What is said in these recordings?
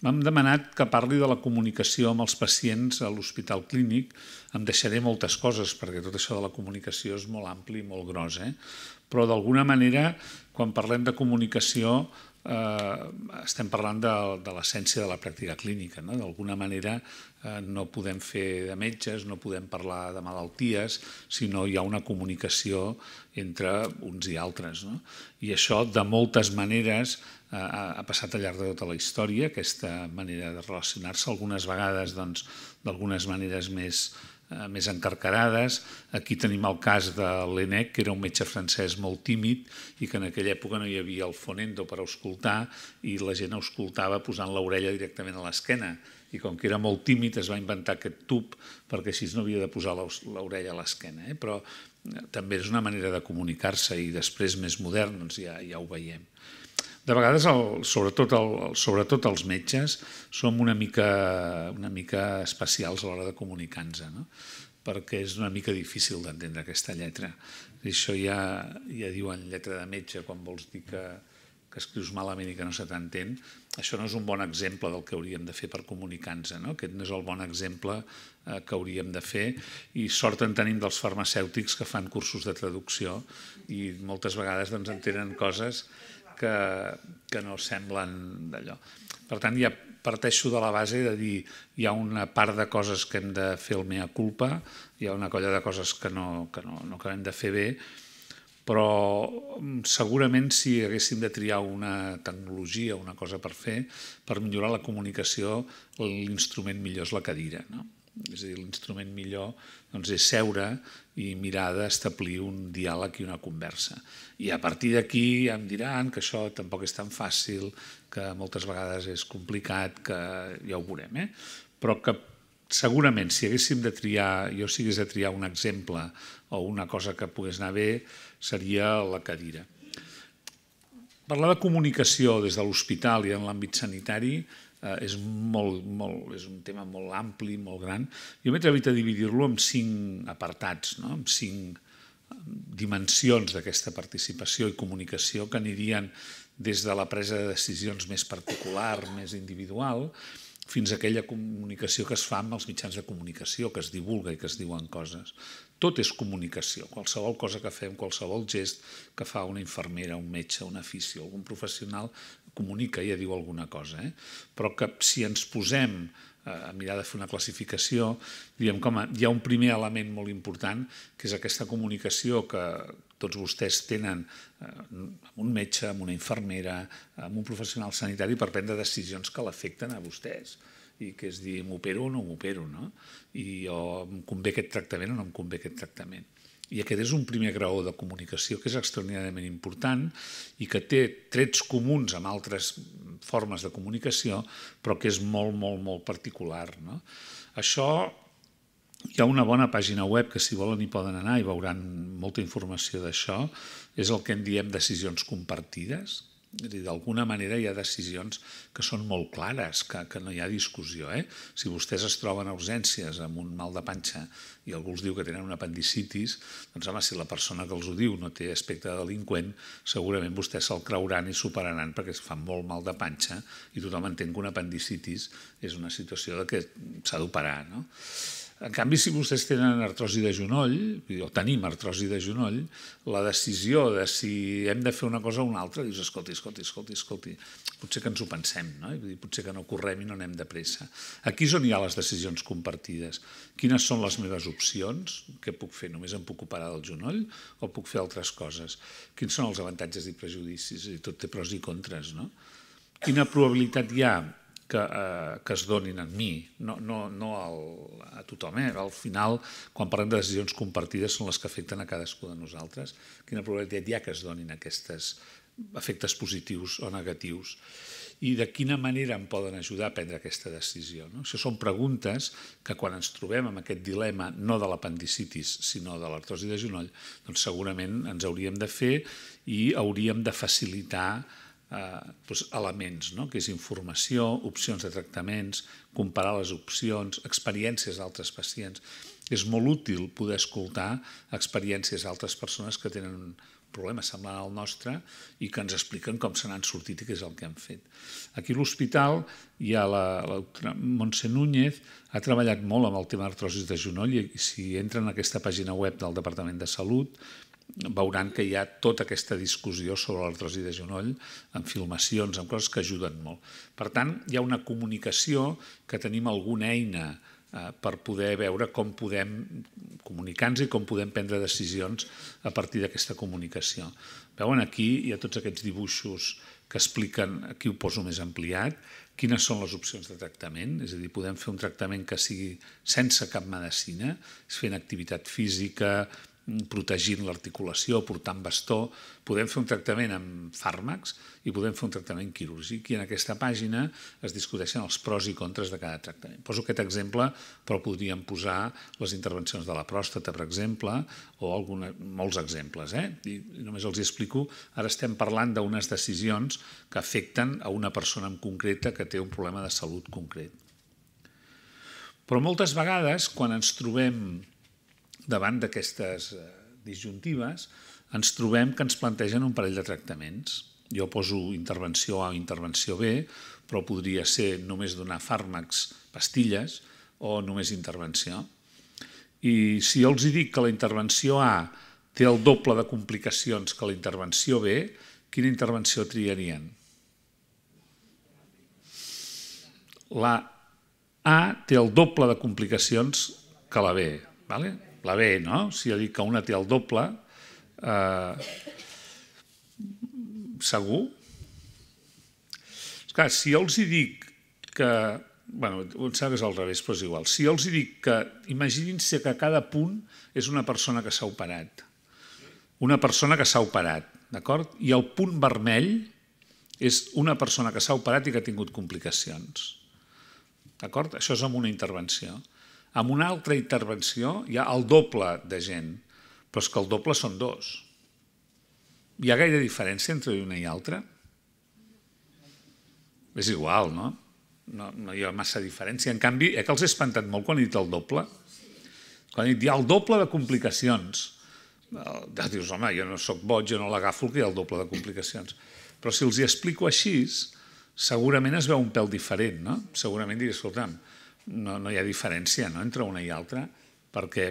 M'han demanat que parli de la comunicació amb els pacients a l'hospital clínic. Em deixaré moltes coses, perquè tot això de la comunicació és molt ampli i molt gros, eh? però d'alguna manera, quan parlem de comunicació, eh, estem parlant de, de l'essència de la pràctica clínica. No? D'alguna manera eh, no podem fer de metges, no podem parlar de malalties, si no hi ha una comunicació entre uns i altres. No? I això, de moltes maneres, ha passat al llarg de tota la història, aquesta manera de relacionar-se, algunes vegades doncs, d'algunes maneres més, Eh, més encarcarades. Aquí tenim el cas de l'Enec, que era un metge francès molt tímid i que en aquella època no hi havia el fonendo per escoltar i la gent escoltava posant l'orella directament a l'esquena i com que era molt tímid es va inventar aquest tub perquè així no havia de posar l'orella a l'esquena. Eh? Però eh, també és una manera de comunicar-se i després més modern doncs ja, ja ho veiem. De vegades, el, sobretot, el, sobretot els metges, som una mica, una mica especials a l'hora de comunicar-nos, no? perquè és una mica difícil d'entendre aquesta lletra. I això ja, ja diuen lletra de metge quan vols dir que, que escrius malament i que no se t'entén. Això no és un bon exemple del que hauríem de fer per comunicar-nos. No? Aquest no és el bon exemple eh, que hauríem de fer i sort en tenim dels farmacèutics que fan cursos de traducció i moltes vegades doncs, entenen coses que, que no semblen d'allò. Per tant, ja parteixo de la base de dir hi ha una part de coses que hem de fer el mea culpa, hi ha una colla de coses que no, que no, no acabem de fer bé, però mm, segurament si haguéssim de triar una tecnologia, una cosa per fer, per millorar la comunicació, l'instrument millor és la cadira. No? És a dir, l'instrument millor doncs, és seure i mirar d'establir un diàleg i una conversa. I a partir d'aquí ja em diran que això tampoc és tan fàcil, que moltes vegades és complicat, que ja ho veurem. Eh? Però que segurament si haguéssim de triar, jo si hagués de triar un exemple o una cosa que pogués anar bé, seria la cadira. Parlar de comunicació des de l'hospital i en l'àmbit sanitari eh, és, molt, molt, és un tema molt ampli, molt gran. Jo m'he atrevit a dividir-lo en cinc apartats, no? en cinc eh, dimensions d'aquesta participació i comunicació que anirien des de la presa de decisions més particular, més individual, fins a aquella comunicació que es fa amb els mitjans de comunicació, que es divulga i que es diuen coses. Tot és comunicació, qualsevol cosa que fem, qualsevol gest que fa una infermera, un metge, un afició, algun professional, comunica, ja diu alguna cosa. Eh? Però que si ens posem a mirar de fer una classificació, diem, com hi ha un primer element molt important, que és aquesta comunicació que tots vostès tenen eh, amb un metge, amb una infermera, amb un professional sanitari per prendre decisions que l'afecten a vostès i que és dir, m'opero o no m'opero, no? I o em convé aquest tractament o no em convé aquest tractament. I aquest és un primer grau de comunicació que és extraordinàriament important i que té trets comuns amb altres formes de comunicació, però que és molt, molt, molt particular. No? Això hi ha una bona pàgina web que si volen hi poden anar i veuran molta informació d'això. És el que en diem decisions compartides, d'alguna manera hi ha decisions que són molt clares, que, que no hi ha discussió. Eh? Si vostès es troben a urgències amb un mal de panxa i algú els diu que tenen un apendicitis, doncs home, si la persona que els ho diu no té aspecte de delinqüent, segurament vostès se'l creuran i superaran perquè es fa molt mal de panxa i tothom entén que un apendicitis és una situació de que s'ha d'operar. No? En canvi, si vostès tenen artrosi de genoll, o tenim artrosi de genoll, la decisió de si hem de fer una cosa o una altra, dius, escolti, escolti, escolti, escolti, potser que ens ho pensem, no? Potser que no correm i no anem de pressa. Aquí és on hi ha les decisions compartides. Quines són les meves opcions? Què puc fer? Només em puc operar del genoll o puc fer altres coses? Quins són els avantatges i prejudicis? I tot té pros i contres, no? Quina probabilitat hi ha que, eh, que es donin en mi, no, no, no al, a tothom. Eh? Al final, quan parlem de decisions compartides, són les que afecten a cadascú de nosaltres. Quina probabilitat hi ha que es donin aquests efectes positius o negatius? i de quina manera em poden ajudar a prendre aquesta decisió. No? Això són preguntes que quan ens trobem amb aquest dilema no de l'apendicitis, sinó de l'artrosi de genoll, doncs segurament ens hauríem de fer i hauríem de facilitar doncs elements, no? que és informació, opcions de tractaments, comparar les opcions, experiències d'altres pacients. És molt útil poder escoltar experiències d'altres persones que tenen problema semblant al nostre i que ens expliquen com se n'han sortit i què és el que han fet. Aquí a l'hospital hi ha la, la doctora Montse Núñez, ha treballat molt amb el tema d'artrosis de genoll i si entren en aquesta pàgina web del Departament de Salut veuran que hi ha tota aquesta discussió sobre l'artrosi de genoll, amb filmacions, amb coses que ajuden molt. Per tant, hi ha una comunicació que tenim alguna eina eh, per poder veure com podem comunicar-nos i com podem prendre decisions a partir d'aquesta comunicació. Veuen aquí hi ha tots aquests dibuixos que expliquen, aquí ho poso més ampliat, quines són les opcions de tractament, és a dir, podem fer un tractament que sigui sense cap medicina, fent activitat física, protegint l'articulació, portant bastó, podem fer un tractament amb fàrmacs i podem fer un tractament quirúrgic. I en aquesta pàgina es discuteixen els pros i contres de cada tractament. Poso aquest exemple, però podríem posar les intervencions de la pròstata, per exemple, o alguna, molts exemples. Eh? I només els explico, ara estem parlant d'unes decisions que afecten a una persona en concreta que té un problema de salut concret. Però moltes vegades, quan ens trobem davant d'aquestes eh, disjuntives, ens trobem que ens plantegen un parell de tractaments. Jo poso intervenció A o intervenció B, però podria ser només donar fàrmacs, pastilles, o només intervenció. I si jo els dic que la intervenció A té el doble de complicacions que la intervenció B, quina intervenció triarien? La A té el doble de complicacions que la B. Vale? La B, no? Si jo dic que una té el doble, eh, segur? Esclar, si jo els hi dic que... bueno, em sembla que és al revés, però és igual. Si jo els hi dic que imaginin-se que cada punt és una persona que s'ha operat. Una persona que s'ha operat, d'acord? I el punt vermell és una persona que s'ha operat i que ha tingut complicacions. D'acord? Això és amb una intervenció. Amb una altra intervenció hi ha el doble de gent, però és que el doble són dos. Hi ha gaire diferència entre una i altra? És igual, no? No, no hi ha massa diferència. En canvi, eh que els he espantat molt quan he dit el doble? Quan he dit hi ha el doble de complicacions. Ja dius, home, jo no sóc boig, jo no l'agafo que hi ha el doble de complicacions. Però si els hi explico així, segurament es veu un pèl diferent, no? Segurament diré, escolta'm, no, no hi ha diferència no, entre una i altra, perquè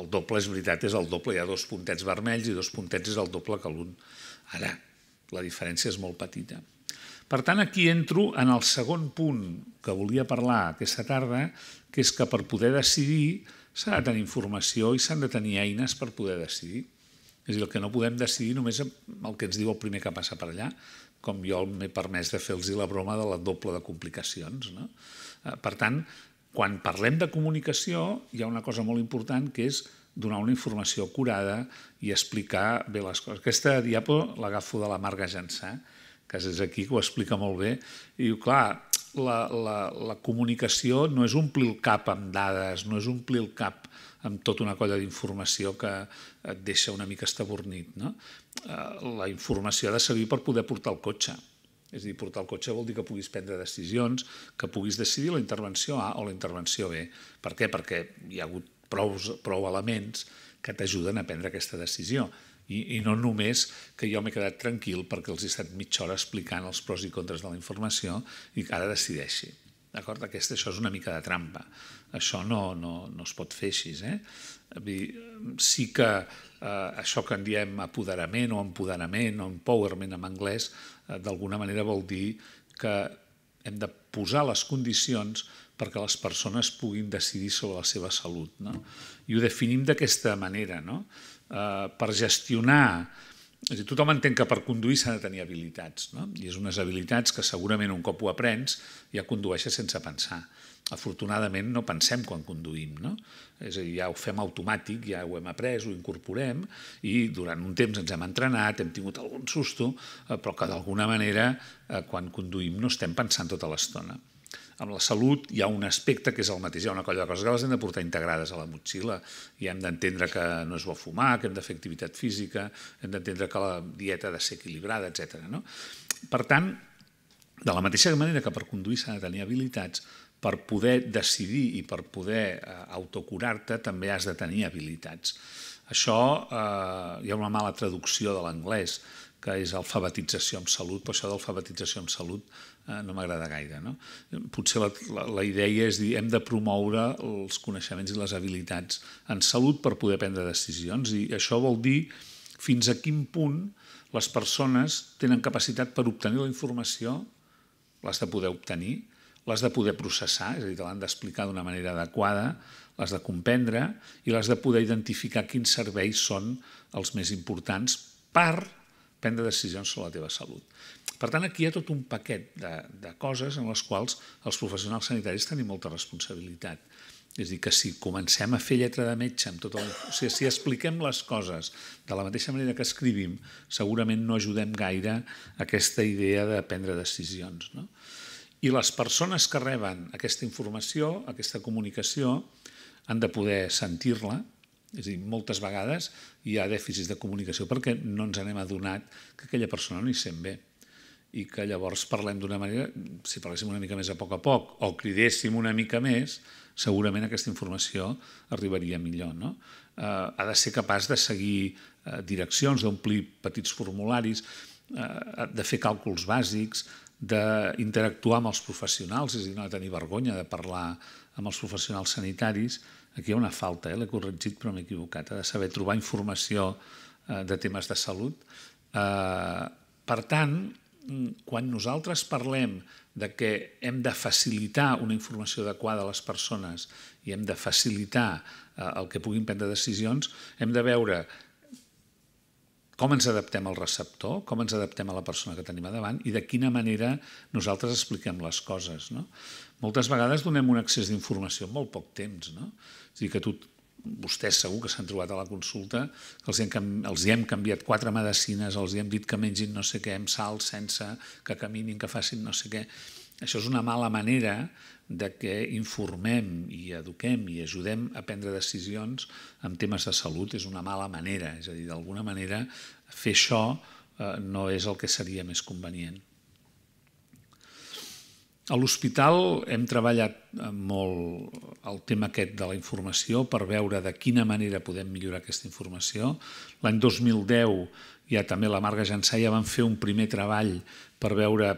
el doble és veritat, és el doble, hi ha dos puntets vermells i dos puntets és el doble que l'un. Ara, la diferència és molt petita. Per tant, aquí entro en el segon punt que volia parlar aquesta tarda, que és que per poder decidir s'ha de tenir informació i s'han de tenir eines per poder decidir. És a dir, el que no podem decidir només el que ens diu el primer que passa per allà, com jo m'he permès de fer-los la broma de la doble de complicacions. No? Eh, per tant, quan parlem de comunicació, hi ha una cosa molt important que és donar una informació curada i explicar bé les coses. Aquesta diapo l'agafo de la Marga Jansà, que és aquí, que ho explica molt bé, i diu, clar, la, la, la comunicació no és omplir el cap amb dades, no és omplir el cap amb tota una colla d'informació que et deixa una mica estabornit. No? Eh, la informació ha de servir per poder portar el cotxe. És a dir, portar el cotxe vol dir que puguis prendre decisions, que puguis decidir la intervenció A o la intervenció B. Per què? Perquè hi ha hagut prou, prou elements que t'ajuden a prendre aquesta decisió. I, I no només que jo m'he quedat tranquil perquè els he estat mitja hora explicant els pros i contres de la informació i que ara decideixi. D'acord? Aquesta, això és una mica de trampa. Això no, no, no es pot fer així. Eh? Sí que eh, això que en diem apoderament o empoderament o empowerment en anglès d'alguna manera vol dir que hem de posar les condicions perquè les persones puguin decidir sobre la seva salut. No? I ho definim d'aquesta manera. No? Eh, per gestionar... És dir, tothom entén que per conduir s'han de tenir habilitats, no? i és unes habilitats que segurament un cop ho aprens ja condueixes sense pensar afortunadament no pensem quan conduïm, no? És a dir, ja ho fem automàtic, ja ho hem après, ho incorporem i durant un temps ens hem entrenat, hem tingut algun susto, eh, però que d'alguna manera eh, quan conduïm no estem pensant tota l'estona. Amb la salut hi ha un aspecte que és el mateix, hi ha una colla de coses que les hem de portar integrades a la motxilla i hem d'entendre que no és bo fumar, que hem de fer activitat física, hem d'entendre que la dieta ha de ser equilibrada, etc. No? Per tant, de la mateixa manera que per conduir s'ha de tenir habilitats, per poder decidir i per poder eh, autocurar-te també has de tenir habilitats. Això eh, hi ha una mala traducció de l'anglès, que és alfabetització en salut, però això d'alfabetització en salut eh, no m'agrada gaire. No? Potser la, la, la idea és dir hem de promoure els coneixements i les habilitats en salut per poder prendre decisions i això vol dir fins a quin punt les persones tenen capacitat per obtenir la informació, l'has de poder obtenir, l'has de poder processar, és a dir, te l'han d'explicar d'una manera adequada, l'has de comprendre i l'has de poder identificar quins serveis són els més importants per prendre decisions sobre la teva salut. Per tant, aquí hi ha tot un paquet de, de coses en les quals els professionals sanitaris tenim molta responsabilitat. És a dir, que si comencem a fer lletra de metge amb tot el... O sigui, si expliquem les coses de la mateixa manera que escrivim, segurament no ajudem gaire a aquesta idea de prendre decisions. No? I les persones que reben aquesta informació, aquesta comunicació, han de poder sentir-la, és a dir, moltes vegades hi ha dèficits de comunicació perquè no ens anem adonat que aquella persona no hi sent bé i que llavors parlem d'una manera, si parléssim una mica més a poc a poc o cridéssim una mica més, segurament aquesta informació arribaria millor. No? Eh, ha de ser capaç de seguir eh, direccions, d'omplir petits formularis, eh, de fer càlculs bàsics, d'interactuar amb els professionals, és a dir, no de tenir vergonya de parlar amb els professionals sanitaris, Aquí hi ha una falta, eh? l'he corregit però m'he equivocat, ha de saber trobar informació eh, de temes de salut. Eh, per tant, quan nosaltres parlem de que hem de facilitar una informació adequada a les persones i hem de facilitar eh, el que puguin prendre decisions, hem de veure com ens adaptem al receptor, com ens adaptem a la persona que tenim a davant i de quina manera nosaltres expliquem les coses. No? Moltes vegades donem un accés d'informació en molt poc temps. No? És a dir, que tu, vostès segur que s'han trobat a la consulta que els hi, hem, els hi hem canviat quatre medicines, els hi hem dit que mengin no sé què amb sal, sense que caminin, que facin no sé què. Això és una mala manera de que informem i eduquem i ajudem a prendre decisions en temes de salut és una mala manera, és a dir, d'alguna manera fer això eh, no és el que seria més convenient. A l'hospital hem treballat molt el tema aquest de la informació per veure de quina manera podem millorar aquesta informació. L'any 2010 ja també la Marga Jansà ja van fer un primer treball per veure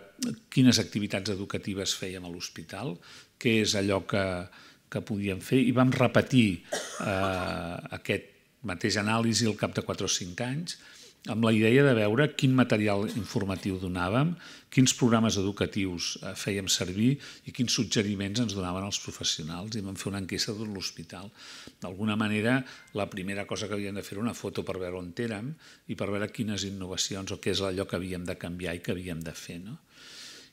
quines activitats educatives fèiem a l'hospital, què és allò que, que podíem fer, i vam repetir eh, aquest mateix anàlisi al cap de 4 o 5 anys, amb la idea de veure quin material informatiu donàvem, quins programes educatius eh, fèiem servir i quins suggeriments ens donaven els professionals. I vam fer una enquesta de l'hospital. D'alguna manera, la primera cosa que havíem de fer era una foto per veure on érem i per veure quines innovacions o què és allò que havíem de canviar i que havíem de fer. No?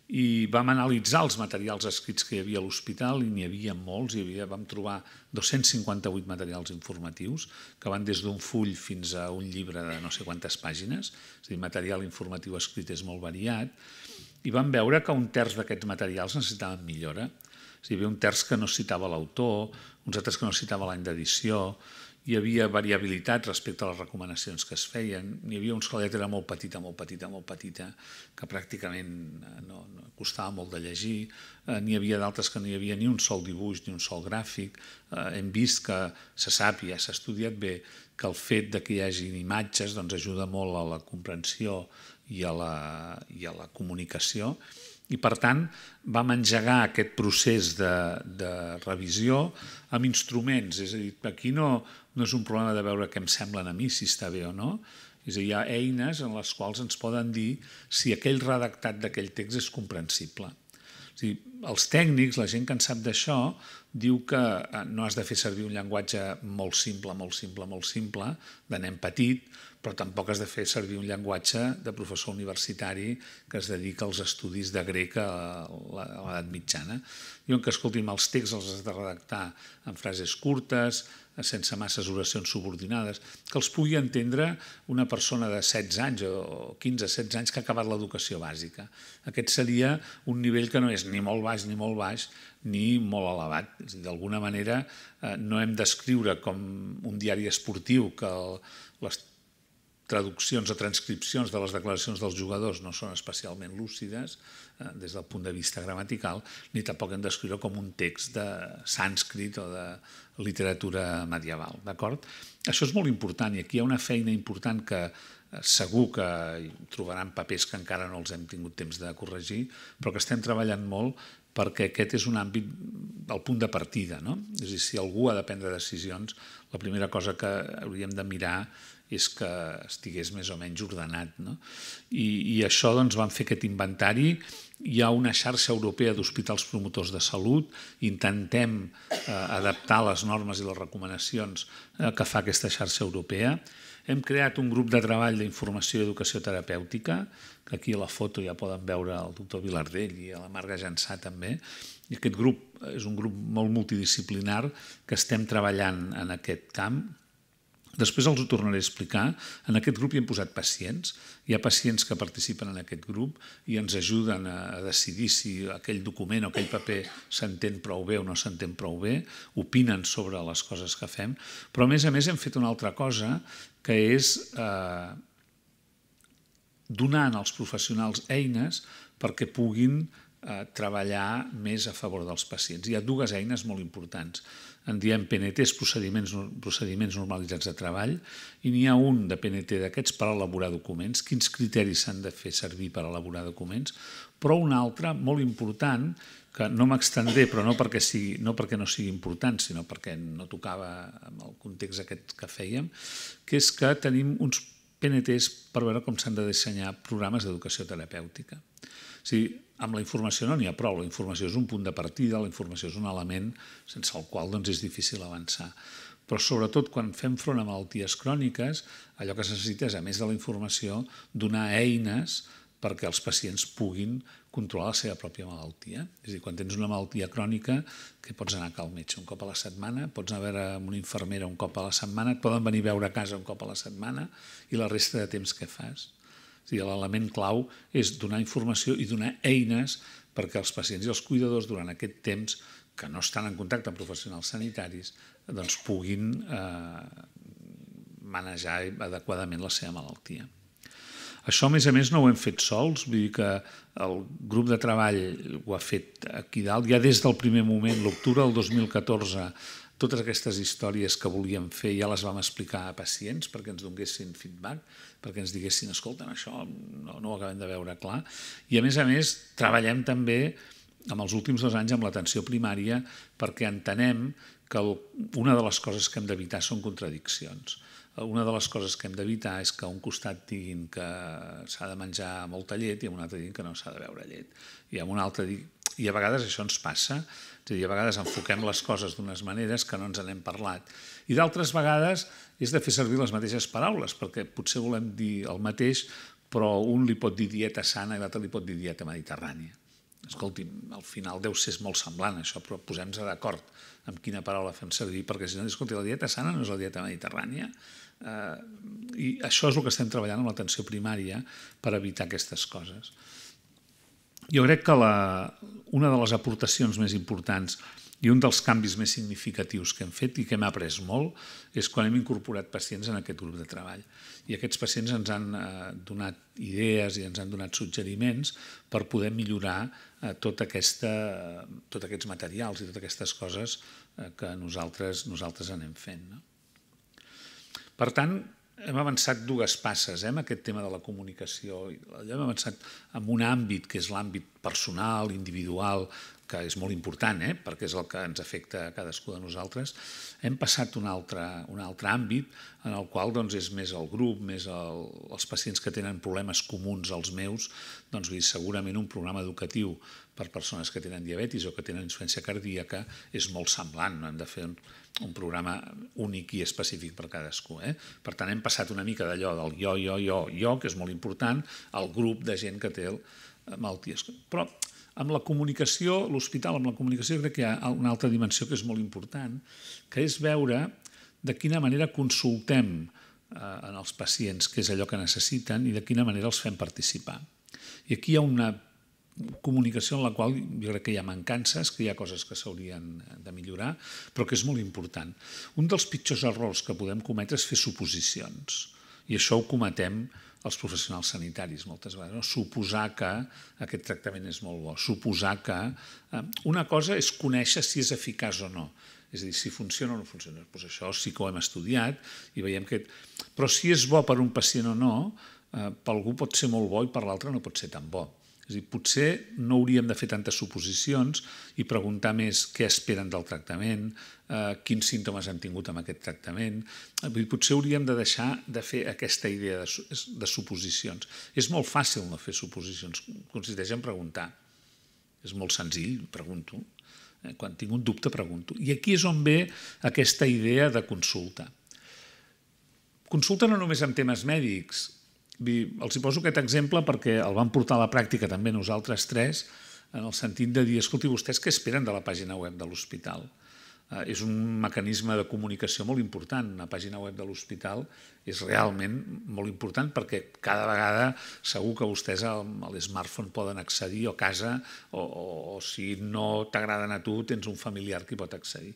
I vam analitzar els materials escrits que hi havia a l'hospital i n'hi havia molts, hi havia, vam trobar 258 materials informatius que van des d'un full fins a un llibre de no sé quantes pàgines, és a dir, material informatiu escrit és molt variat, i vam veure que un terç d'aquests materials necessitaven millora. És a dir, hi havia un terç que no citava l'autor, uns altres que no citava l'any d'edició, hi havia variabilitat respecte a les recomanacions que es feien, n'hi havia uns que la lletra era molt petita, molt petita, molt petita, que pràcticament eh, no, no costava molt de llegir, eh, n'hi havia d'altres que no hi havia ni un sol dibuix ni un sol gràfic, eh, hem vist que se sap ja s'ha estudiat bé que el fet de que hi hagi imatges doncs, ajuda molt a la comprensió i a la, i a la comunicació, i per tant vam engegar aquest procés de, de revisió amb instruments, és a dir, aquí no, no és un problema de veure què em semblen a mi, si està bé o no, és a dir, hi ha eines en les quals ens poden dir si aquell redactat d'aquell text és comprensible. És dir, els tècnics, la gent que en sap d'això, diu que eh, no has de fer servir un llenguatge molt simple, molt simple, molt simple, de nen petit, però tampoc has de fer servir un llenguatge de professor universitari que es dedica als estudis de grec a l'edat mitjana. Diuen que, escolti'm, els texts els has de redactar en frases curtes, sense masses oracions subordinades, que els pugui entendre una persona de 16 anys o 15-16 anys que ha acabat l'educació bàsica. Aquest seria un nivell que no és ni molt baix ni molt baix, ni molt elevat. D'alguna manera eh, no hem d'escriure com un diari esportiu que les traduccions o transcripcions de les declaracions dels jugadors no són especialment lúcides des del punt de vista gramatical, ni tampoc hem d'escriure com un text de sànscrit o de literatura medieval, d'acord? Això és molt important i aquí hi ha una feina important que eh, segur que trobaran papers que encara no els hem tingut temps de corregir, però que estem treballant molt perquè aquest és un àmbit, el punt de partida. No? És a dir, si algú ha de prendre decisions, la primera cosa que hauríem de mirar és que estigués més o menys ordenat. No? I, I això doncs, vam fer aquest inventari. Hi ha una xarxa europea d'hospitals promotors de salut. Intentem eh, adaptar les normes i les recomanacions eh, que fa aquesta xarxa europea. Hem creat un grup de treball d'informació i educació terapèutica, que aquí a la foto ja poden veure el doctor Vilardell i la Marga Jansà també, i aquest grup és un grup molt multidisciplinar que estem treballant en aquest camp, Després els ho tornaré a explicar. En aquest grup hi hem posat pacients. Hi ha pacients que participen en aquest grup i ens ajuden a decidir si aquell document o aquell paper s'entén prou bé o no s'entén prou bé, opinen sobre les coses que fem, però a més a més hem fet una altra cosa que és eh, donar als professionals eines perquè puguin eh, treballar més a favor dels pacients. Hi ha dues eines molt importants en diem PNTs, procediments, procediments normalitzats de treball, i n'hi ha un de PNT d'aquests per elaborar documents, quins criteris s'han de fer servir per elaborar documents, però un altre, molt important, que no m'extendré, però no perquè, sigui, no perquè no sigui important, sinó perquè no tocava amb el context aquest que fèiem, que és que tenim uns PNTs per veure com s'han de dissenyar programes d'educació terapèutica. Sigui, amb la informació no n'hi ha prou, la informació és un punt de partida, la informació és un element sense el qual doncs, és difícil avançar. Però sobretot quan fem front a malalties cròniques, allò que es necessita és, a més de la informació, donar eines perquè els pacients puguin controlar la seva pròpia malaltia. És a dir, quan tens una malaltia crònica, que pots anar a cal metge un cop a la setmana, pots anar a veure una infermera un cop a la setmana, et poden venir a veure a casa un cop a la setmana i la resta de temps que fas l'element clau és donar informació i donar eines perquè els pacients i els cuidadors durant aquest temps que no estan en contacte amb professionals sanitaris doncs puguin eh, manejar adequadament la seva malaltia. Això, a més a més, no ho hem fet sols, vull dir que el grup de treball ho ha fet aquí dalt. Ja des del primer moment, l'octubre del 2014, totes aquestes històries que volíem fer ja les vam explicar a pacients perquè ens donguessin feedback, perquè ens diguessin, escolta, això no, no ho acabem de veure clar. I a més a més, treballem també amb els últims dos anys amb l'atenció primària perquè entenem que una de les coses que hem d'evitar són contradiccions. Una de les coses que hem d'evitar és que a un costat diguin que s'ha de menjar molta llet i a un altre diguin que no s'ha de beure llet. I un altre. I a vegades això ens passa, és a dir, a vegades enfoquem les coses d'unes maneres que no ens n'hem parlat. I d'altres vegades és de fer servir les mateixes paraules, perquè potser volem dir el mateix, però un li pot dir dieta sana i l'altre li pot dir dieta mediterrània. Escolti, al final deu ser molt semblant això, però posem-nos d'acord amb quina paraula fem servir, perquè si no, escolti, la dieta sana no és la dieta mediterrània. Eh, I això és el que estem treballant amb l'atenció primària per evitar aquestes coses. Jo crec que la, una de les aportacions més importants i un dels canvis més significatius que hem fet i que hem après molt és quan hem incorporat pacients en aquest grup de treball. I aquests pacients ens han eh, donat idees i ens han donat suggeriments per poder millorar eh, tot, aquesta, tot aquests materials i totes aquestes coses eh, que nosaltres, nosaltres anem fent. No? Per tant, hem avançat dues passes eh, en aquest tema de la comunicació. Hem avançat en un àmbit que és l'àmbit personal, individual, que és molt important, eh, perquè és el que ens afecta a cadascú de nosaltres. Hem passat un altre, un altre àmbit en el qual doncs, és més el grup, més el, els pacients que tenen problemes comuns als meus, doncs, dir, segurament un programa educatiu per persones que tenen diabetis o que tenen insuficiència cardíaca és molt semblant, hem de fer un, un programa únic i específic per cadascú. Eh? Per tant, hem passat una mica d'allò del jo, jo, jo, jo, que és molt important, al grup de gent que té el, malalties. Però amb la comunicació, l'hospital amb la comunicació crec que hi ha una altra dimensió que és molt important, que és veure de quina manera consultem eh, en els pacients què és allò que necessiten i de quina manera els fem participar. I aquí hi ha una comunicació en la qual jo crec que hi ha mancances, que hi ha coses que s'haurien de millorar, però que és molt important. Un dels pitjors errors que podem cometre és fer suposicions. I això ho cometem els professionals sanitaris moltes vegades. No? Suposar que aquest tractament és molt bo, suposar que... Eh, una cosa és conèixer si és eficaç o no, és a dir, si funciona o no funciona. Pues això sí que ho hem estudiat i veiem que... Però si és bo per un pacient o no, eh, per algú pot ser molt bo i per l'altre no pot ser tan bo. És dir, potser no hauríem de fer tantes suposicions i preguntar més què esperen del tractament, eh, quins símptomes han tingut amb aquest tractament. Dir, potser hauríem de deixar de fer aquesta idea de, de suposicions. És molt fàcil no fer suposicions, consisteix en preguntar. És molt senzill, pregunto. Eh, quan tinc un dubte, pregunto. I aquí és on ve aquesta idea de consulta. Consulta no només en temes mèdics, els hi poso aquest exemple perquè el vam portar a la pràctica també nosaltres tres, en el sentit de dir, escolti, vostès què esperen de la pàgina web de l'hospital? Eh, és un mecanisme de comunicació molt important. Una pàgina web de l'hospital és realment molt important perquè cada vegada segur que vostès a l'smartphone poden accedir o a casa o, o, o si no t'agraden a tu tens un familiar que hi pot accedir.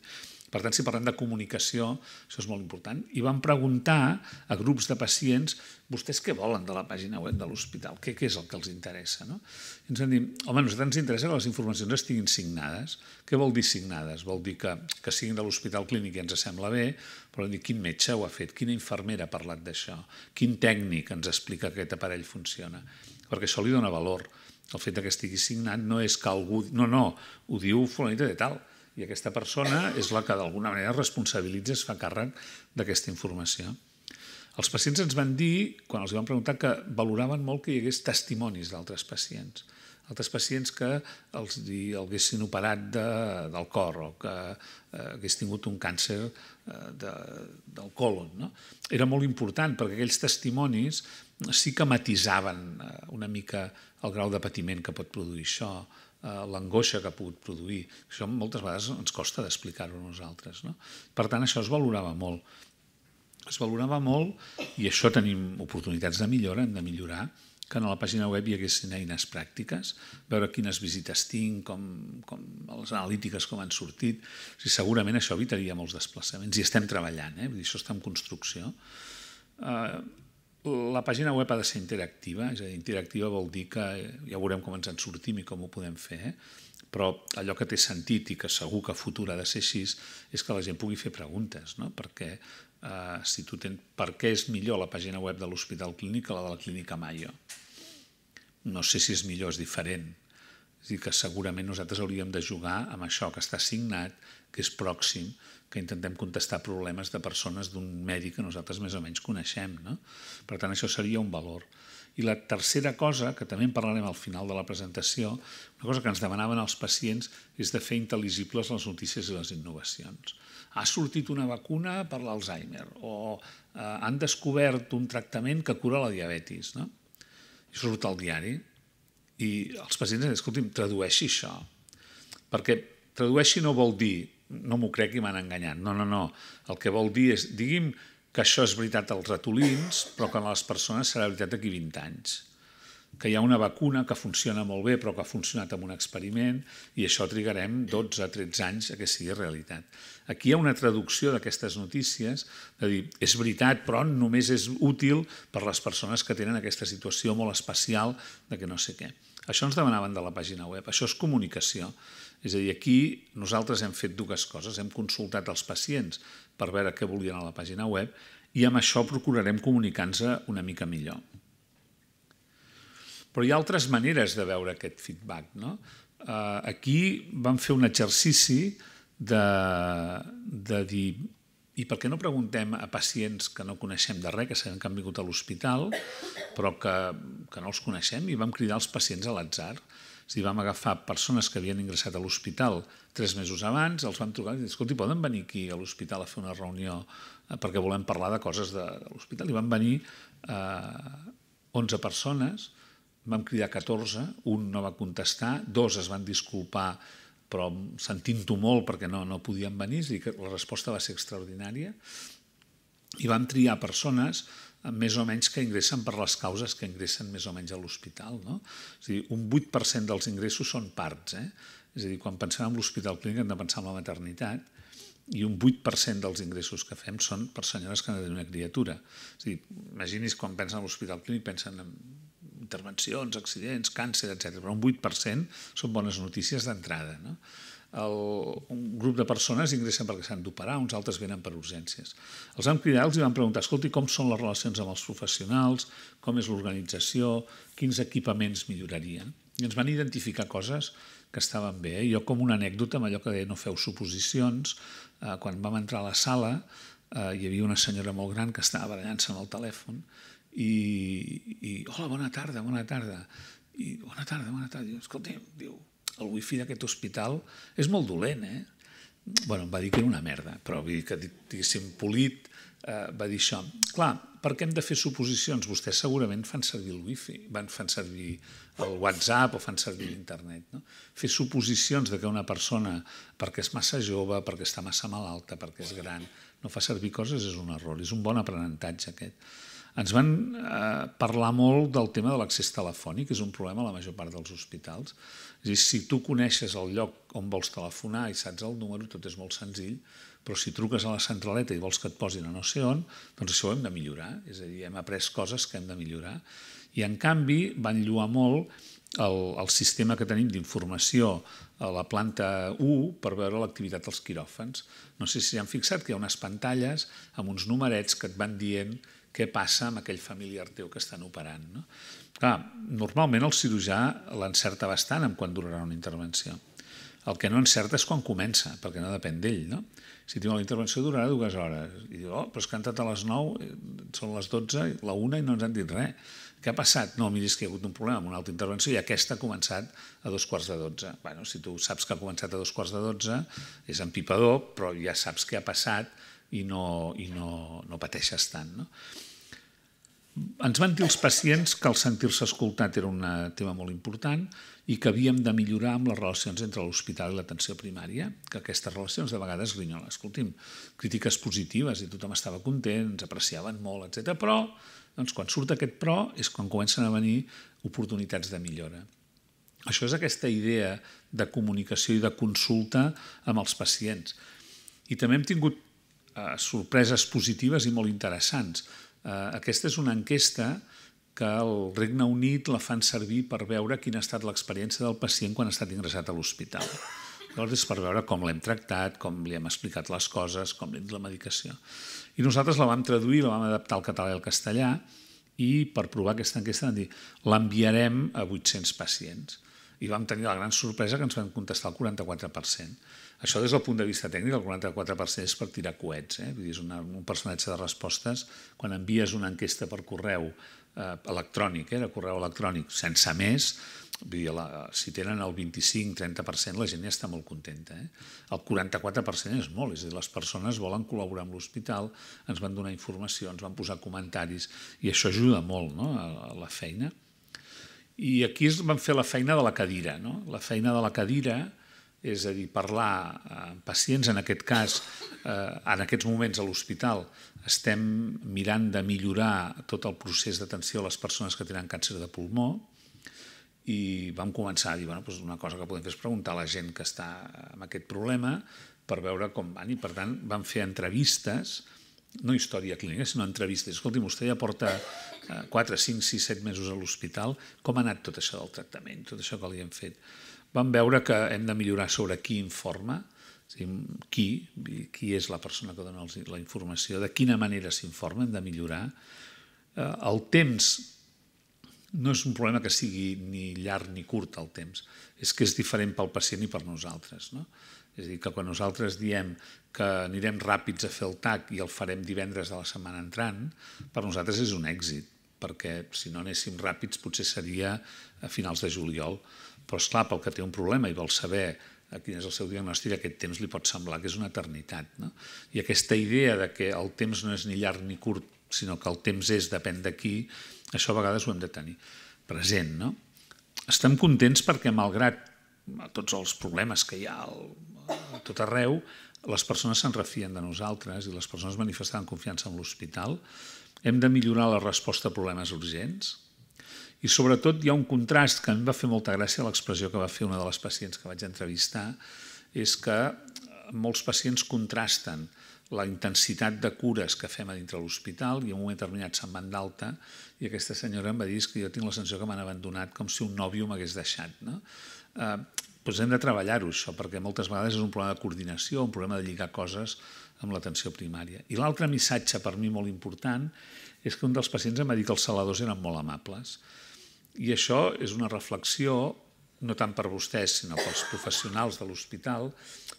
Per tant, si parlem de comunicació, això és molt important. I vam preguntar a grups de pacients vostès què volen de la pàgina web de l'hospital, què, és el que els interessa. No? I ens han dit, home, a nosaltres ens interessa que les informacions estiguin signades. Què vol dir signades? Vol dir que, que siguin de l'hospital clínic i ens sembla bé, però dir quin metge ho ha fet, quina infermera ha parlat d'això, quin tècnic ens explica que aquest aparell funciona, perquè això li dona valor. El fet que estigui signat no és que algú... No, no, ho diu fulanita de tal i aquesta persona és la que d'alguna manera responsabilitza, es fa càrrec d'aquesta informació. Els pacients ens van dir, quan els vam preguntar, que valoraven molt que hi hagués testimonis d'altres pacients altres pacients que els haguessin operat de, del cor o que eh, hagués tingut un càncer eh, de, del colon. No? Era molt important perquè aquells testimonis sí que matisaven eh, una mica el grau de patiment que pot produir això, Eh, l'angoixa que ha pogut produir. Això moltes vegades ens costa d'explicar-ho a nosaltres. No? Per tant, això es valorava molt. Es valorava molt, i això tenim oportunitats de millora, hem de millorar, que a la pàgina web hi haguessin eines pràctiques, veure quines visites tinc, com, com les analítiques com han sortit. O sigui, segurament això evitaria molts desplaçaments i estem treballant, eh? Vull dir, això està en construcció. Eh, la pàgina web ha de ser interactiva, és a dir, interactiva vol dir que ja veurem com ens en sortim i com ho podem fer, eh? però allò que té sentit i que segur que a futur ha de ser així és que la gent pugui fer preguntes, no? perquè eh, si tu tens per què és millor la pàgina web de l'Hospital Clínic que la de la Clínica Mayo. No sé si és millor, és diferent. És dir, que segurament nosaltres hauríem de jugar amb això que està signat, que és pròxim, que intentem contestar problemes de persones d'un mèdic que nosaltres més o menys coneixem. No? Per tant, això seria un valor. I la tercera cosa, que també en parlarem al final de la presentació, una cosa que ens demanaven els pacients és de fer intel·ligibles les notícies i les innovacions. Ha sortit una vacuna per l'Alzheimer o eh, han descobert un tractament que cura la diabetis. No? I surt al diari i els pacients diuen, escolti'm, tradueixi això. Perquè tradueixi no vol dir no m'ho crec i m'han enganyat. No, no, no. El que vol dir és, digui'm que això és veritat als ratolins, però que a les persones serà veritat d'aquí 20 anys. Que hi ha una vacuna que funciona molt bé, però que ha funcionat en un experiment, i això trigarem 12 13 anys a que sigui realitat. Aquí hi ha una traducció d'aquestes notícies, de dir, és veritat, però només és útil per les persones que tenen aquesta situació molt especial de que no sé què. Això ens demanaven de la pàgina web, això és comunicació. És a dir, aquí nosaltres hem fet dues coses. Hem consultat els pacients per veure què volien a la pàgina web i amb això procurarem comunicar-nos una mica millor. Però hi ha altres maneres de veure aquest feedback. No? Eh, aquí vam fer un exercici de, de dir i per què no preguntem a pacients que no coneixem de res, que sabem que han vingut a l'hospital, però que, que no els coneixem, i vam cridar els pacients a l'atzar. És dir, vam agafar persones que havien ingressat a l'hospital tres mesos abans, els vam trucar i dir, escolti, poden venir aquí a l'hospital a fer una reunió eh, perquè volem parlar de coses de, de l'hospital. I van venir eh, 11 persones, vam cridar 14, un no va contestar, dos es van disculpar però sentint-ho molt perquè no, no podien venir, és dir, que la resposta va ser extraordinària, i vam triar persones més o menys que ingressen per les causes que ingressen més o menys a l'hospital. No? És a dir, un 8% dels ingressos són parts. Eh? És a dir, quan pensem en l'hospital clínic hem de pensar en la maternitat, i un 8% dels ingressos que fem són per senyores que han de tenir una criatura. És a dir, imagini's quan pensen a l'hospital clínic, pensen en intervencions, accidents, càncer, etc. Però un 8% són bones notícies d'entrada. No? El, un grup de persones ingressen perquè s'han d'operar, uns altres venen per urgències. Els vam cridar, els van preguntar, escolti, com són les relacions amb els professionals, com és l'organització, quins equipaments millorarien. I ens van identificar coses que estaven bé. Eh? Jo, com una anècdota, amb allò que deia no feu suposicions, eh, quan vam entrar a la sala eh, hi havia una senyora molt gran que estava barallant-se amb el telèfon i, i hola, bona tarda, bona tarda. I bona tarda, bona tarda. I, escolta, diu, el wifi d'aquest hospital és molt dolent, eh? bueno, em va dir que era una merda, però vull dir que, diguéssim, polit, eh, va dir això. Clar, per què hem de fer suposicions? Vostès segurament fan servir el wifi, van fan servir el WhatsApp o fan servir l'internet. No? Fer suposicions de que una persona, perquè és massa jove, perquè està massa malalta, perquè és gran, no fa servir coses és un error, és un bon aprenentatge aquest. Ens van eh, parlar molt del tema de l'accés telefònic, és un problema a la major part dels hospitals. És dir, si tu coneixes el lloc on vols telefonar i saps el número, tot és molt senzill, però si truques a la centraleta i vols que et posin a no sé on, doncs això ho hem de millorar. És a dir, hem après coses que hem de millorar. I en canvi van lluar molt el, el sistema que tenim d'informació a la planta 1 per veure l'activitat dels quiròfans. No sé si han fixat que hi ha unes pantalles amb uns numerets que et van dient què passa amb aquell familiar teu que estan operant. No? Clar, normalment el cirurgià l'encerta bastant en quan durarà una intervenció. El que no encerta és quan comença, perquè no depèn d'ell. No? Si diu la intervenció durarà dues hores, i diu, oh, però és que han a les 9, eh, són les 12, la 1 i no ens han dit res. Què ha passat? No, miri, és que hi ha hagut un problema amb una altra intervenció i aquesta ha començat a dos quarts de 12. Bueno, si tu saps que ha començat a dos quarts de 12, és empipador, però ja saps què ha passat i no, i no, no pateixes tant. No? Ens van dir els pacients que el sentir-se escoltat era un tema molt important i que havíem de millorar amb les relacions entre l'hospital i l'atenció primària, que aquestes relacions de vegades grinyolen. Escolti'm, crítiques positives i tothom estava content, ens apreciaven molt, etc. Però, doncs, quan surt aquest però, és quan comencen a venir oportunitats de millora. Això és aquesta idea de comunicació i de consulta amb els pacients. I també hem tingut eh, sorpreses positives i molt interessants. Eh, aquesta és una enquesta que el Regne Unit la fan servir per veure quina ha estat l'experiència del pacient quan ha estat ingressat a l'hospital. Llavors és per veure com l'hem tractat, com li hem explicat les coses, com li hem dit la medicació. I nosaltres la vam traduir, la vam adaptar al català i al castellà, i per provar aquesta enquesta vam dir l'enviarem a 800 pacients. I vam tenir la gran sorpresa que ens van contestar el 44%. Això des del punt de vista tècnic, el 44% és per tirar coets. Eh? Vull dir, és una, un personatge de respostes. Quan envies una enquesta per correu eh, electrònic, eh, de correu electrònic, sense més, vull dir, la, si tenen el 25-30%, la gent ja està molt contenta. Eh? El 44% és molt, és a dir, les persones volen col·laborar amb l'hospital, ens van donar informació, ens van posar comentaris, i això ajuda molt no? a, a la feina. I aquí van fer la feina de la cadira. No? La feina de la cadira és a dir, parlar amb pacients, en aquest cas, eh, en aquests moments a l'hospital, estem mirant de millorar tot el procés d'atenció a les persones que tenen càncer de pulmó i vam començar a dir, bueno, doncs una cosa que podem fer és preguntar a la gent que està amb aquest problema per veure com van i, per tant, vam fer entrevistes no història clínica, sinó entrevistes. Escolti, vostè ja porta 4, 5, 6, 7 mesos a l'hospital, com ha anat tot això del tractament, tot això que li hem fet? Vam veure que hem de millorar sobre qui informa, qui, qui és la persona que dona la informació, de quina manera s'informa, hem de millorar. Eh, el temps no és un problema que sigui ni llarg ni curt el temps, és que és diferent pel pacient i per nosaltres. No? És a dir, que quan nosaltres diem que anirem ràpids a fer el TAC i el farem divendres de la setmana entrant, per nosaltres és un èxit, perquè si no anéssim ràpids potser seria a finals de juliol però, és clar pel que té un problema i vol saber quin és el seu diagnòstic, aquest temps li pot semblar que és una eternitat. No? I aquesta idea de que el temps no és ni llarg ni curt, sinó que el temps és, depèn d'aquí, això a vegades ho hem de tenir present. No? Estem contents perquè, malgrat tots els problemes que hi ha a tot arreu, les persones se'n refien de nosaltres i les persones manifestaven confiança en l'hospital. Hem de millorar la resposta a problemes urgents, i sobretot hi ha un contrast que em va fer molta gràcia l'expressió que va fer una de les pacients que vaig entrevistar, és que molts pacients contrasten la intensitat de cures que fem a dintre l'hospital i en un moment determinat se'n van d'alta i aquesta senyora em va dir que jo tinc la sensació que m'han abandonat com si un nòvio m'hagués deixat. No? Eh, doncs hem de treballar-ho, això, perquè moltes vegades és un problema de coordinació, un problema de lligar coses amb l'atenció primària. I l'altre missatge per mi molt important és que un dels pacients em va dir que els saladors eren molt amables. I això és una reflexió no tant per vostès, sinó pels professionals de l'hospital,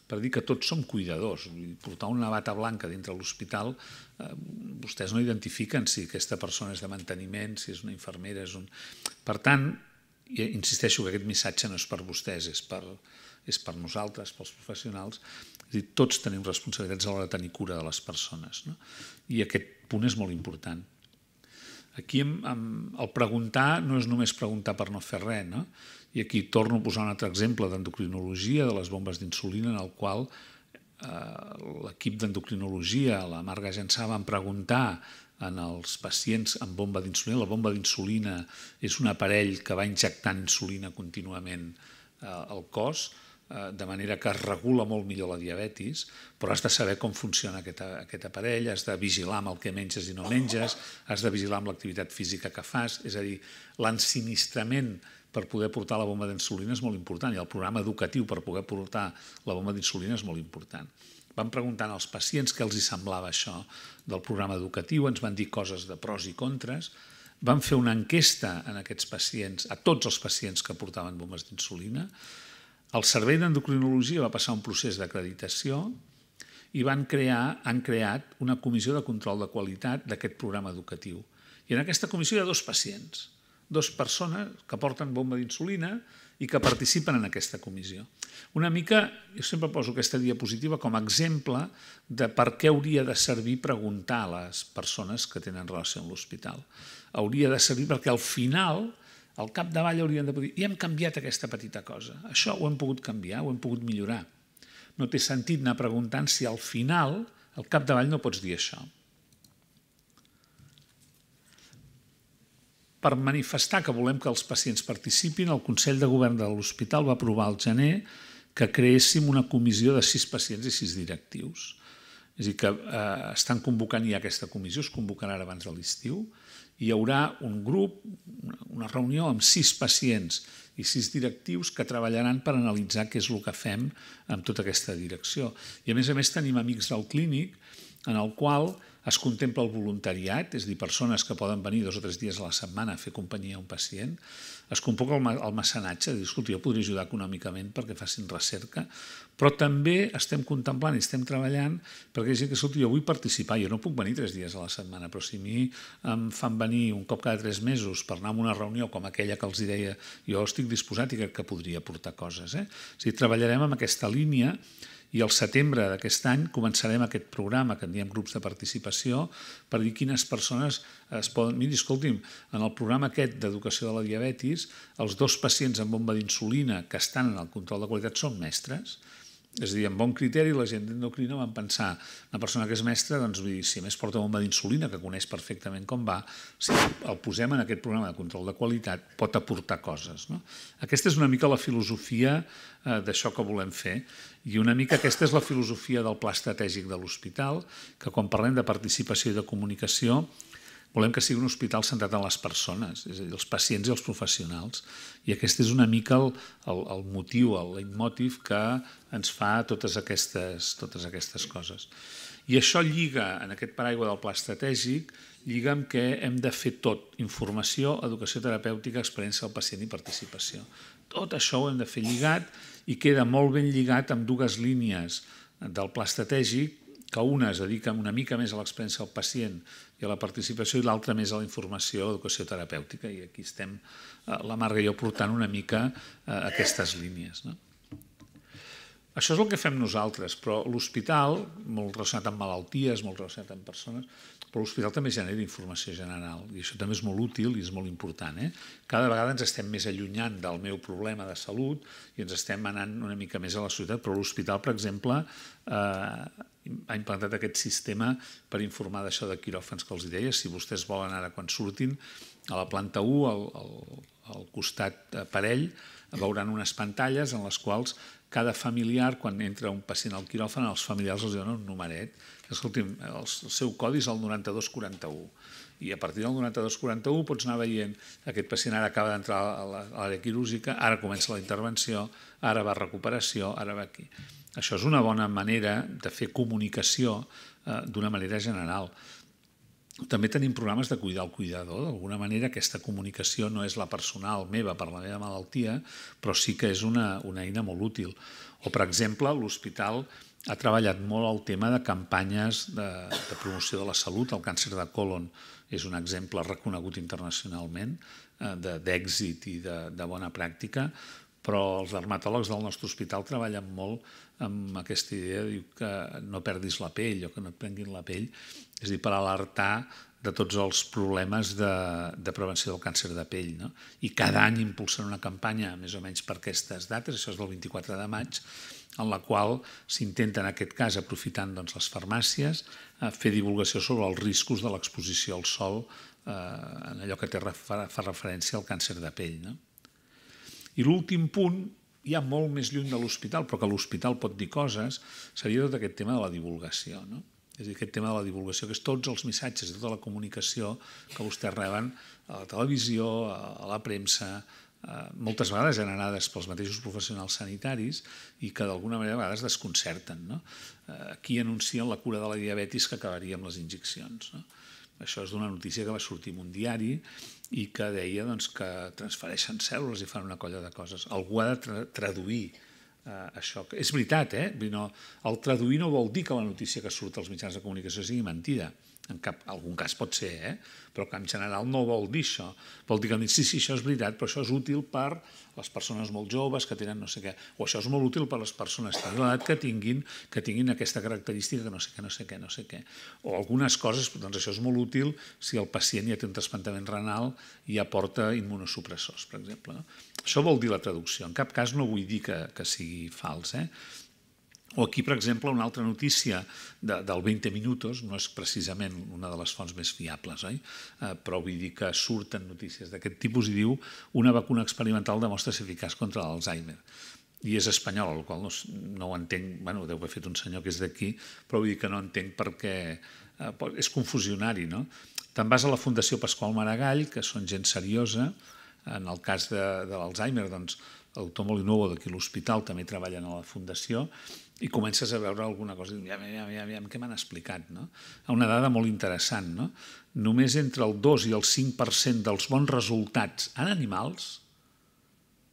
per dir que tots som cuidadors. Portar una bata blanca dintre l'hospital, eh, vostès no identifiquen si aquesta persona és de manteniment, si és una infermera... És un... Per tant, insisteixo que aquest missatge no és per vostès, és per, és per nosaltres, pels professionals. És dir, tots tenim responsabilitats a l'hora de tenir cura de les persones. No? I aquest punt és molt important. Aquí el preguntar no és només preguntar per no fer res, no? I aquí torno a posar un altre exemple d'endocrinologia, de les bombes d'insulina, en el qual eh, l'equip d'endocrinologia, la Marga Gensà, van preguntar en els pacients amb bomba d'insulina. La bomba d'insulina és un aparell que va injectant insulina contínuament eh, cos, de manera que es regula molt millor la diabetis, però has de saber com funciona aquest, aquest aparell, has de vigilar amb el que menges i no menges, has de vigilar amb l'activitat física que fas, és a dir, l'ensinistrament per poder portar la bomba d'insulina és molt important i el programa educatiu per poder portar la bomba d'insulina és molt important. Vam preguntant als pacients què els hi semblava això del programa educatiu, ens van dir coses de pros i contres, vam fer una enquesta en aquests pacients, a tots els pacients que portaven bombes d'insulina, el Servei d'Endocrinologia va passar un procés d'acreditació i van crear, han creat una comissió de control de qualitat d'aquest programa educatiu. I en aquesta comissió hi ha dos pacients, dues persones que porten bomba d'insulina i que participen en aquesta comissió. Una mica, jo sempre poso aquesta diapositiva com a exemple de per què hauria de servir preguntar a les persones que tenen relació amb l'hospital. Hauria de servir perquè al final, al capdavall haurien de dir i hem canviat aquesta petita cosa. Això ho hem pogut canviar, ho hem pogut millorar. No té sentit anar preguntant si al final, al capdavall no pots dir això. Per manifestar que volem que els pacients participin, el Consell de Govern de l'Hospital va aprovar al gener que creéssim una comissió de sis pacients i sis directius. És a dir, que eh, estan convocant ja aquesta comissió, es convocarà abans de l'estiu, hi haurà un grup, una reunió amb sis pacients i sis directius que treballaran per analitzar què és el que fem amb tota aquesta direcció. I a més a més tenim amics del clínic en el qual es contempla el voluntariat, és a dir, persones que poden venir dos o tres dies a la setmana a fer companyia a un pacient, es convoca el mecenatge, dir, escolta, jo podria ajudar econòmicament perquè facin recerca, però també estem contemplant i estem treballant perquè hi ha gent que, escolta, jo vull participar, jo no puc venir tres dies a la setmana, però si a mi em fan venir un cop cada tres mesos per anar a una reunió com aquella que els deia, jo estic disposat i crec que podria portar coses. Eh? O sigui, treballarem amb aquesta línia i al setembre d'aquest any començarem aquest programa que en diem grups de participació per dir quines persones es poden... Miri, escolti'm, en el programa aquest d'educació de la diabetis, els dos pacients amb bomba d'insulina que estan en el control de qualitat són mestres, és a dir, amb bon criteri, la gent d'endocrina van pensar una persona que és mestra, doncs, vull dir, si més porta bomba d'insulina, que coneix perfectament com va, si el posem en aquest programa de control de qualitat, pot aportar coses. No? Aquesta és una mica la filosofia eh, d'això que volem fer i una mica aquesta és la filosofia del pla estratègic de l'hospital, que quan parlem de participació i de comunicació volem que sigui un hospital centrat en les persones, és a dir, els pacients i els professionals. I aquest és una mica el, el, el motiu, el leitmotiv que ens fa totes aquestes, totes aquestes coses. I això lliga, en aquest paraigua del pla estratègic, lliga amb que hem de fer tot, informació, educació terapèutica, experiència del pacient i participació. Tot això ho hem de fer lligat i queda molt ben lligat amb dues línies del pla estratègic que una es dedica una mica més a l'experiència del pacient i a la participació i l'altra més a la informació, educació terapèutica i aquí estem, eh, la Marga i jo, portant una mica eh, aquestes línies. No? Això és el que fem nosaltres, però l'hospital, molt relacionat amb malalties, molt relacionat amb persones, però l'hospital també genera informació general i això també és molt útil i és molt important. Eh? Cada vegada ens estem més allunyant del meu problema de salut i ens estem anant una mica més a la societat, però l'hospital, per exemple, eh, ha implantat aquest sistema per informar d'això de quiròfans que els deia. Si vostès volen ara, quan surtin, a la planta 1, al, al, al costat parell, veuran unes pantalles en les quals cada familiar, quan entra un pacient al quiròfan, els familiars els donen un numeret. Escolti'm, el seu codi és el 9241 i a partir del 92-41 pots anar veient aquest pacient ara acaba d'entrar a l'àrea quirúrgica, ara comença la intervenció, ara va a recuperació, ara va aquí. Això és una bona manera de fer comunicació eh, d'una manera general. També tenim programes de cuidar el cuidador. D'alguna manera aquesta comunicació no és la personal meva per la meva malaltia, però sí que és una, una eina molt útil. O, per exemple, l'hospital ha treballat molt el tema de campanyes de, de promoció de la salut, el càncer de colon és un exemple reconegut internacionalment eh, d'èxit i de, de bona pràctica, però els dermatòlegs del nostre hospital treballen molt amb aquesta idea de que no perdis la pell o que no et prenguin la pell, és a dir, per alertar de tots els problemes de, de prevenció del càncer de pell. No? I cada any impulsen una campanya, més o menys per aquestes dates, això és del 24 de maig, en la qual s'intenta, en aquest cas, aprofitant doncs, les farmàcies, eh, fer divulgació sobre els riscos de l'exposició al sol eh, en allò que té, fa referència al càncer de pell. No? I l'últim punt, ja molt més lluny de l'hospital, però que l'hospital pot dir coses, seria tot aquest tema de la divulgació. No? És a dir, aquest tema de la divulgació, que és tots els missatges, tota la comunicació que vostès reben a la televisió, a la premsa, Eh, moltes vegades generades pels mateixos professionals sanitaris i que d'alguna manera a vegades desconcerten. No? Eh, aquí anuncien la cura de la diabetis que acabaria amb les injeccions. No? Això és d'una notícia que va sortir en un diari i que deia doncs, que transfereixen cèl·lules i fan una colla de coses. Algú ha de tra traduir eh, això. És veritat, eh? No, el traduir no vol dir que la notícia que surt als mitjans de comunicació sigui mentida en cap, algun cas pot ser, eh? però que en general no vol dir això. Vol dir que sí, sí, això és veritat, però això és útil per les persones molt joves que tenen no sé què, o això és molt útil per les persones de l'edat que tinguin, que tinguin aquesta característica que no sé què, no sé què, no sé què. O algunes coses, doncs això és molt útil si el pacient ja té un trasplantament renal i ja immunosupressors, per exemple. No? Això vol dir la traducció. En cap cas no vull dir que, que sigui fals, eh? O aquí, per exemple, una altra notícia de, del 20 minuts, no és precisament una de les fonts més fiables, oi? Eh, però vull dir que surten notícies d'aquest tipus i diu una vacuna experimental demostra ser eficaç contra l'Alzheimer. I és espanyol, el qual no, no ho entenc, bueno, deu haver fet un senyor que és d'aquí, però vull dir que no entenc perquè eh, és confusionari, no? Te'n vas a la Fundació Pasqual Maragall, que són gent seriosa, en el cas de, de l'Alzheimer, doncs, el Tom Molinovo d'aquí l'hospital també treballen a la Fundació, i comences a veure alguna cosa, i ja, ja, ja, ja, què m'han explicat, no? Una dada molt interessant, no? Només entre el 2 i el 5% dels bons resultats en animals,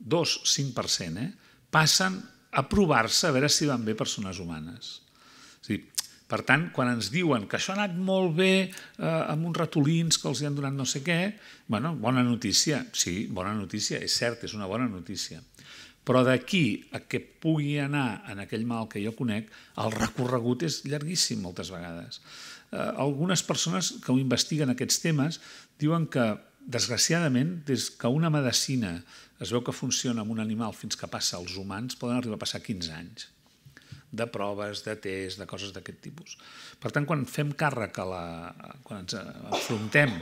2-5%, eh? passen a provar-se a veure si van bé persones humanes. És dir, per tant, quan ens diuen que això ha anat molt bé eh, amb uns ratolins que els hi han donat no sé què, bueno, bona notícia. Sí, bona notícia, és cert, és una bona notícia. Però d'aquí a que pugui anar en aquell mal que jo conec, el recorregut és llarguíssim moltes vegades. Eh, algunes persones que ho investiguen aquests temes diuen que, desgraciadament, des que una medicina es veu que funciona amb un animal fins que passa als humans, poden arribar a passar 15 anys de proves, de tests, de coses d'aquest tipus. Per tant, quan fem càrrec a la... quan ens enfrontem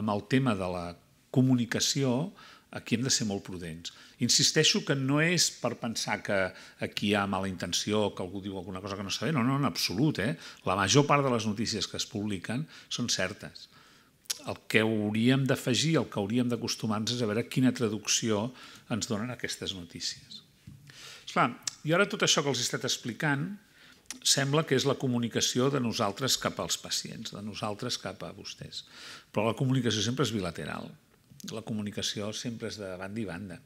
amb el tema de la comunicació, aquí hem de ser molt prudents. Insisteixo que no és per pensar que aquí hi ha mala intenció, que algú diu alguna cosa que no bé, no, no, en absolut. Eh? La major part de les notícies que es publiquen són certes. El que hauríem d'afegir, el que hauríem d'acostumar-nos és a veure quina traducció ens donen aquestes notícies. Esclar, i ara tot això que els he estat explicant sembla que és la comunicació de nosaltres cap als pacients, de nosaltres cap a vostès. Però la comunicació sempre és bilateral la comunicació sempre és de banda i banda.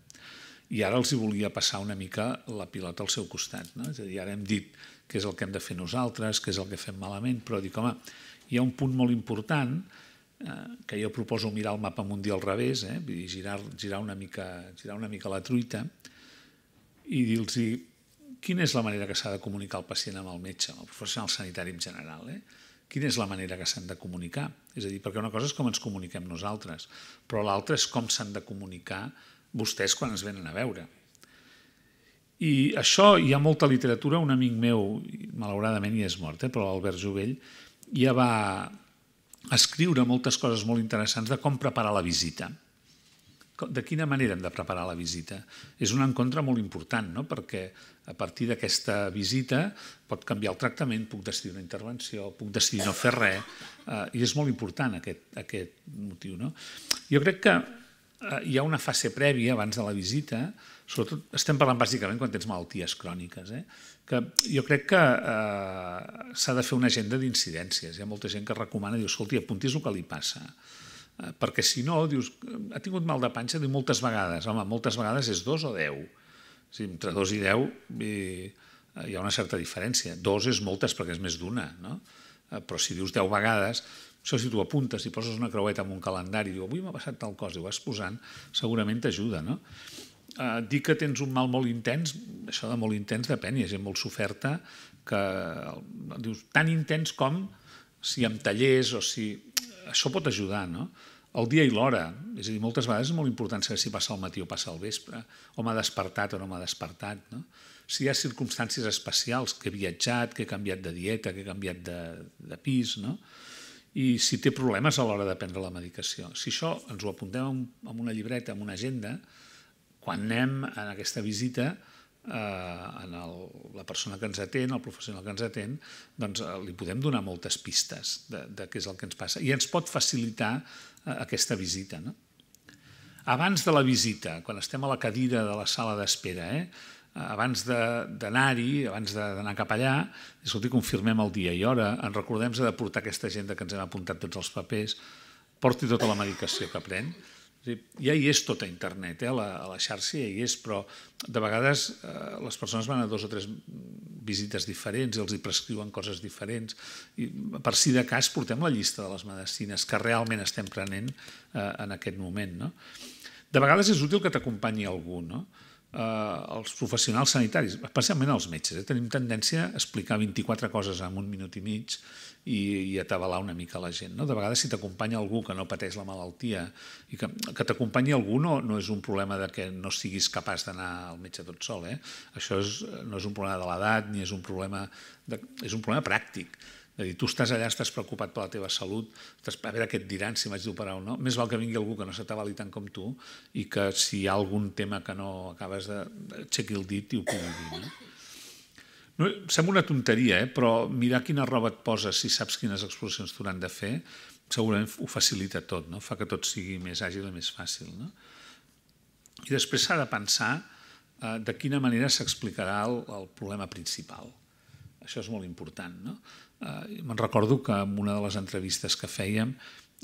I ara els hi volia passar una mica la pilota al seu costat. No? És a dir, ara hem dit què és el que hem de fer nosaltres, què és el que fem malament, però dic, home, hi ha un punt molt important eh, que jo proposo mirar el mapa mundial al revés, eh? Vull dir, girar, girar, una mica, girar una mica la truita i dir-los quina és la manera que s'ha de comunicar el pacient amb el metge, amb el professional sanitari en general. Eh? Quina és la manera que s'han de comunicar. És a dir, perquè una cosa és com ens comuniquem nosaltres, però l'altra és com s'han de comunicar vostès quan ens venen a veure. I això hi ha molta literatura, un amic meu, malauradament ja és mort, eh, però l'Albert Jovell, ja va escriure moltes coses molt interessants de com preparar la visita. De quina manera hem de preparar la visita? És un encontre molt important, no? perquè a partir d'aquesta visita pot canviar el tractament, puc decidir una intervenció, puc decidir no fer res, eh, i és molt important aquest, aquest motiu. No? Jo crec que eh, hi ha una fase prèvia abans de la visita, sobretot estem parlant bàsicament quan tens malalties cròniques, eh? que jo crec que eh, s'ha de fer una agenda d'incidències. Hi ha molta gent que recomana, diu, escolti, apuntis el que li passa perquè si no, dius, ha tingut mal de panxa, diu moltes vegades, home, moltes vegades és dos o deu. Sigui, entre dos i deu i, hi ha una certa diferència. Dos és moltes perquè és més d'una, no? Eh, però si dius deu vegades, això si tu apuntes i poses una creueta en un calendari i diu avui m'ha passat tal cosa i ho vas posant, segurament t'ajuda, no? Eh, dir que tens un mal molt intens, això de molt intens depèn, hi ha gent molt soferta que dius tan intens com si amb tallers o si això pot ajudar, no? El dia i l'hora, és a dir, moltes vegades és molt important saber si passa al matí o passa al vespre, o m'ha despertat o no m'ha despertat, no? Si hi ha circumstàncies especials, que he viatjat, que he canviat de dieta, que he canviat de, de pis, no? I si té problemes a l'hora de prendre la medicació. Si això ens ho apuntem en una llibreta, en una agenda, quan anem en aquesta visita, en el, la persona que ens atén, el professional que ens atén, doncs eh, li podem donar moltes pistes de, de què és el que ens passa i ens pot facilitar eh, aquesta visita. No? Abans de la visita, quan estem a la cadira de la sala d'espera, eh, abans d'anar-hi, abans d'anar cap allà, escolti, confirmem el dia i hora, ens recordem de portar aquesta agenda que ens hem apuntat tots els papers, porti tota la medicació que pren, ja hi és tot a internet, eh? a, la, a la xarxa ja hi és, però de vegades eh, les persones van a dos o tres visites diferents i els hi prescriuen coses diferents. I per si de cas portem la llista de les medicines que realment estem prenent eh, en aquest moment. No? De vegades és útil que t'acompanyi algú, no? Eh, els professionals sanitaris, especialment els metges. Eh? Tenim tendència a explicar 24 coses en un minut i mig i, i atabalar una mica la gent. No? De vegades, si t'acompanya algú que no pateix la malaltia i que, que t'acompanyi algú no, no és un problema de que no siguis capaç d'anar al metge tot sol. Eh? Això és, no és un problema de l'edat ni és un problema, de, és un problema pràctic és a dir, tu estàs allà, estàs preocupat per la teva salut, estàs, a veure què et diran si m'haig d'operar o no. Més val que vingui algú que no s'atabali tant com tu i que si hi ha algun tema que no acabes de... aixequi el dit i ho pugui dir. No? No, sembla una tonteria, eh? però mirar quina roba et poses si saps quines exploracions t'hauran de fer, segurament ho facilita tot, no? fa que tot sigui més àgil i més fàcil. No? I després s'ha de pensar eh, de quina manera s'explicarà el, el problema principal. Això és molt important. No? Eh, Me'n recordo que en una de les entrevistes que fèiem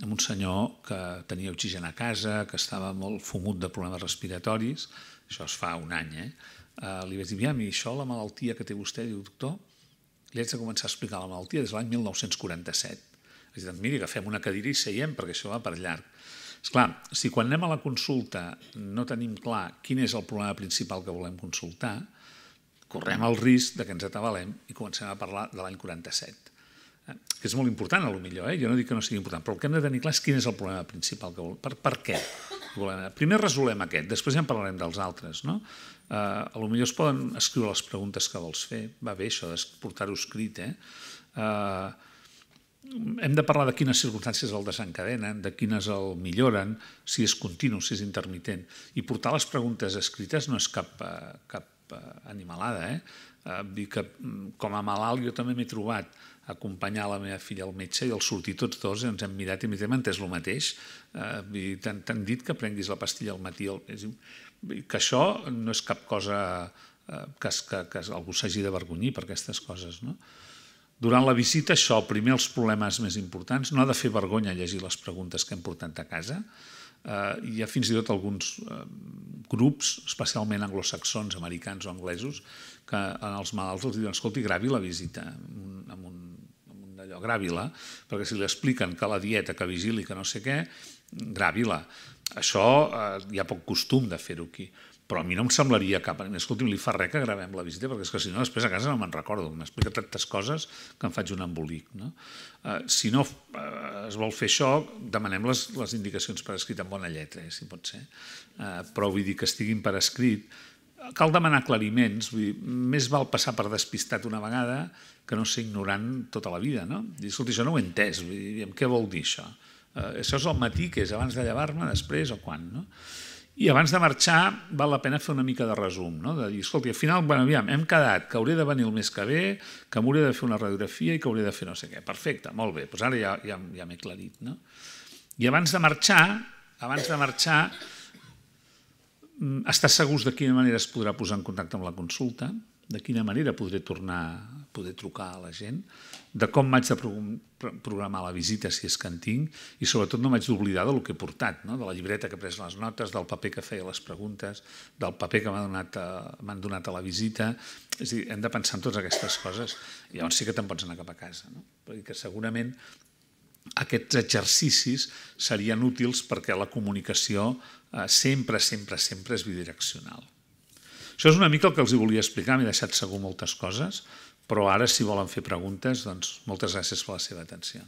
amb un senyor que tenia oxigen a casa, que estava molt fumut de problemes respiratoris, això es fa un any, eh? eh li vaig dir, aviam, i això, la malaltia que té vostè, diu, doctor, li haig de començar a explicar la malaltia des de l'any 1947. Vaig dir, doncs miri, agafem una cadira i seiem, perquè això va per llarg. És clar, si quan anem a la consulta no tenim clar quin és el problema principal que volem consultar, correm el risc de que ens atabalem i comencem a parlar de l'any 47 eh? que és molt important, a lo millor, eh? jo no dic que no sigui important, però el que hem de tenir clar és quin és el problema principal, que volem, per, per què volem. Primer resolem aquest, després ja en parlarem dels altres. No? Eh, a lo millor es poden escriure les preguntes que vols fer, va bé això de portar-ho escrit, eh? eh? hem de parlar de quines circumstàncies el desencadenen, de quines el milloren, si és continu, si és intermitent. I portar les preguntes escrites no és cap, eh, cap Eh, animalada, eh? eh? Dir que mm, com a malalt jo també m'he trobat acompanyar la meva filla al metge i al sortir tots dos ens hem mirat i hem entès el mateix eh, t'han dit que prenguis la pastilla al matí que això no és cap cosa eh, que, que, que algú s'hagi d'avergonyir per aquestes coses no? durant la visita això, primer els problemes més importants no ha de fer vergonya llegir les preguntes que hem portat a casa eh, hi ha fins i tot alguns eh, grups, especialment anglosaxons, americans o anglesos, que els malalts els diuen, escolti, gravi la visita amb un, amb un, amb un allò, gravi-la, perquè si li expliquen que la dieta, que vigili, que no sé què, gravi-la. Això eh, hi ha poc costum de fer-ho aquí però a mi no em semblaria cap... Escolti'm, li fa res que gravem la visita, perquè és que si no, després a casa no me'n recordo. M'explica tantes coses que em faig un embolic. No? Uh, si no uh, es vol fer això, demanem les, les indicacions per escrit en bona lletra, eh, si pot ser. Uh, però vull dir que estiguin per escrit. Cal demanar aclariments. Vull dir, més val passar per despistat una vegada que no ser ignorant tota la vida. No? Dir, escolta, això no ho he entès. Vull dir, què vol dir això? Uh, això és el matí, que és abans de llevar-me, després o quan? No? I abans de marxar val la pena fer una mica de resum, no? de dir, escolta, al final, bueno, aviam, hem quedat que hauré de venir el mes que ve, que m'hauré de fer una radiografia i que hauré de fer no sé què. Perfecte, molt bé, doncs ara ja, ja, ja m'he aclarit. No? I abans de marxar, abans de marxar, mm, estàs segurs de quina manera es podrà posar en contacte amb la consulta, de quina manera podré tornar, poder trucar a la gent, de com m'haig de programar la visita si és que en tinc i sobretot no m'haig d'oblidar del que he portat, no? de la llibreta que he pres les notes, del paper que feia les preguntes, del paper que m'han donat, a, donat a la visita. És dir, hem de pensar en totes aquestes coses i llavors sí que te'n pots anar cap a casa. No? Perquè segurament aquests exercicis serien útils perquè la comunicació eh, sempre, sempre, sempre és bidireccional. Això és una mica el que els hi volia explicar, m'he deixat segur moltes coses, però ara, si volen fer preguntes, doncs moltes gràcies per la seva atenció.